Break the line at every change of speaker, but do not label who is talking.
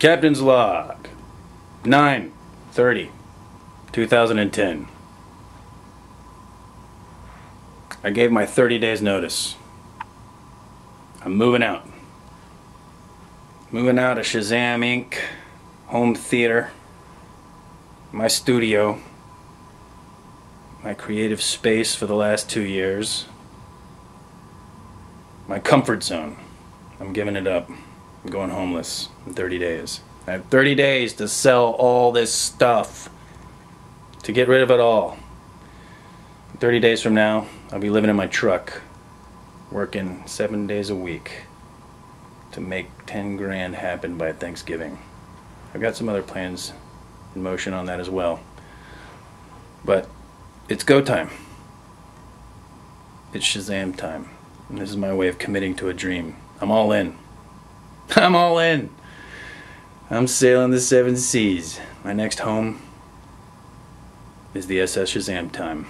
Captain's log 9 30 2010. I gave my 30 days notice. I'm moving out. Moving out of Shazam Inc., home theater, my studio, my creative space for the last two years, my comfort zone. I'm giving it up. I'm going homeless in 30 days. I have 30 days to sell all this stuff, to get rid of it all. 30 days from now, I'll be living in my truck, working seven days a week to make 10 grand happen by Thanksgiving. I've got some other plans in motion on that as well. But it's go time. It's Shazam time. And this is my way of committing to a dream. I'm all in. I'm all in. I'm sailing the seven seas. My next home is the SS Shazam time.